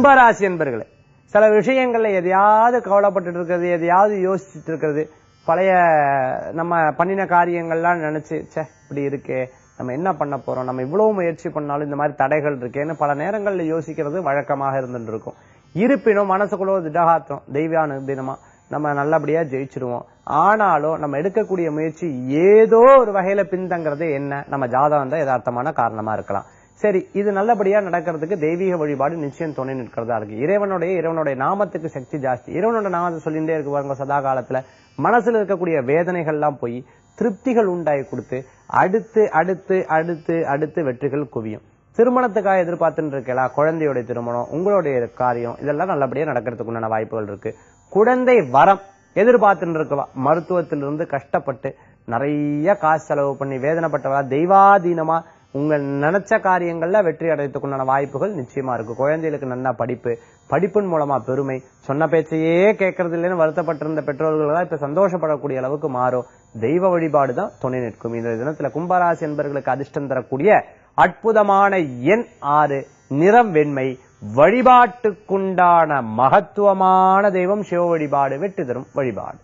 கும்பராசி என்பர்களே சில விஷயங்கள்ல எதையாவது கவலைப்பட்டு இருக்கிறது எதையாவது யோசிச்சுட்டு இருக்கிறது பழைய நம்ம பண்ணின காரியங்கள்லாம் நினைச்சு சே இப்படி இருக்கே நம்ம என்ன பண்ண போறோம்? நம்ம இவ்வளவு முயற்சி பண்ணாலும் இந்த மாதிரி தடைகள் இருக்கேன்னு பல நேரங்கள்ல யோசிக்கிறது வழக்கமாக இருந்துட்டு இருக்கும் இருப்பினும் மனசுக்குள்ள ஒரு திடகாத்திரம் தெய்வானுதினமா நம்ம நல்லபடியா ஜெயிச்சிருவோம். ஆனாலும் நம்ம எடுக்கக்கூடிய முயற்சி ஏதோ ஒரு வகையில பின்தங்கிறது என்ன? நம்ம ஜாதகம் தான் யதார்த்தமான காரணமா இருக்கலாம். சரி இது நல்லபடியா நடக்கிறதுக்கு தெய்வீக வழிபாடு நிச்சயம் துணை நிற்கிறதா இருக்கு. இறைவனுடைய இறைவனுடைய நாமத்துக்கு சக்தி ஜாஸ்தி. இறைவனோட நாமத்தை சொல்லிட்டே இருக்கு பாருங்க சதா காலத்துல. மனசுல இருக்கக்கூடிய வேதனைகள்லாம் போய் திருப்திகள் உண்டாகி கொடுத்து அடுத்து அடுத்து அடுத்து அடுத்து வெற்றிகள் குவியும். திருமணத்துக்காக எதிர்பார்த்துட்டு இருக்கலாம். குழந்தையுடைய திருமணம் உங்களுடைய காரியம் இதெல்லாம் நல்லபடியா நடக்கிறதுக்கு உண்டான வாய்ப்புகள் இருக்கு. குழந்தை வரம் எதிர்பார்த்துட்டு இருக்கவா? மருத்துவத்திலிருந்து கஷ்டப்பட்டு நிறைய காசு செலவு பண்ணி வேதனைப்பட்டவா தெய்வாதீனமா உங்க நினைச்ச காரியங்கள்ல வெற்றி அடையத்துக்குண்டான வாய்ப்புகள் நிச்சயமா இருக்கு. குழந்தைகளுக்கு நல்லா படிப்பு படிப்பின் மூலமா பெருமை சொன்ன பேச்சையே கேட்கறது இல்லைன்னு வருத்தப்பட்டிருந்த பெற்றோர்கள் தான் இப்ப சந்தோஷப்படக்கூடிய அளவுக்கு மாறும். தெய்வ வழிபாடு தான் துணை நிற்கும். இந்த தினத்துல கும்பராசி என்பவர்களுக்கு அதிர்ஷ்டம் தரக்கூடிய அற்புதமான எண் ஆறு நிறம் வெண்மை. வழிபாட்டுக்குண்டான மகத்துவமான தெய்வம் சிவ வழிபாடு வெற்றி தரும் வழிபாடு.